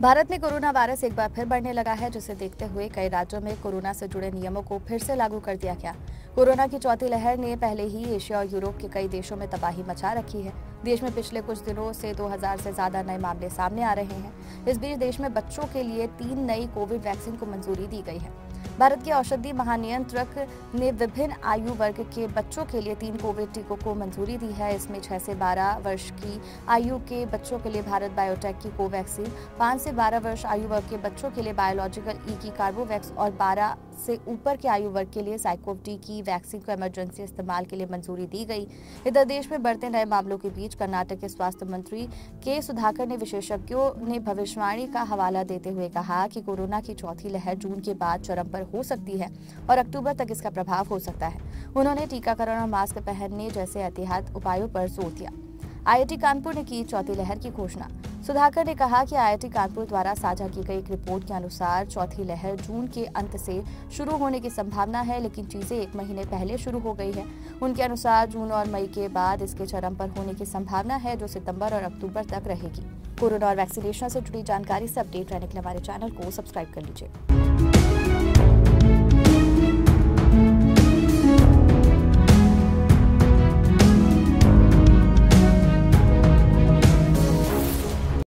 भारत में corona virus एक बार फिर बढ़ने लगा है, जिसे देखते हुए कई राज्यों में कोरोना से जुड़े नियमों को फिर से लागू कर दिया गया। कोरोना की चौथी लहर ने पहले ही एशिया और यूरोप के कई देशों में तबाही मचा रखी है। देश में पिछले कुछ दिनों से 2000 से ज़्यादा नए मामले सामने आ रहे हैं। इस बीच देश में बच्चों के लिए तीन नई कोविड वैक्सीन को मंजूरी दी गई है। भारत के औषधि महानियंत्रक ने विभिन्न आयु वर्ग के बच्चों के लिए तीन कोविड टीकों को मंजूरी दी है। इसमें छह से 12 वर्ष की आयु के बच्चों के लिए भारत बायोटेक की कोवैक्सीन 5 से 12 वर्ष आयु वर्ग के बच्चों के लिए बायोलॉजिकल ई की कार्बोवैक्स और 12 से ऊपर के आयु वर्ग के लिए साइकोव डी की वैक्सीन को इमरजेंसी इस्तेमाल के लिए मंजूरी दी गई। इधर देश में बढ़ते नए मामलों के बीच कर्नाटक के स्वास्थ्य मंत्री के सुधाकर ने विशेषज्ञों ने भविष्यवाणी का हवाला देते हुए कहा कि कोरोना की चौथी लहर जून के बाद चरम पर हो सकती है और अक्टूबर तक इसका प्रभाव हो सकता है। उन्होंने टीकाकरण और मास्क पहनने जैसे एहतियात उपायों पर ज़ोर दिया। आईआईटी कानपुर ने की चौथी लहर की घोषणा। सुधाकर ने कहा कि आईआईटी कानपुर द्वारा साझा की गई एक रिपोर्ट के अनुसार चौथी लहर जून के अंत से शुरू होने की संभावना है, लेकिन चीज़ें एक महीने पहले शुरू हो गई है। उनके अनुसार जून और मई के बाद इसके चरम पर होने की संभावना है, जो सितंबर और अक्टूबर तक रहेगी। कोरोना और वैक्सीनेशन से जुड़ी जानकारी से अपडेट रहने के लिए हमारे चैनल को सब्सक्राइब कर लीजिए।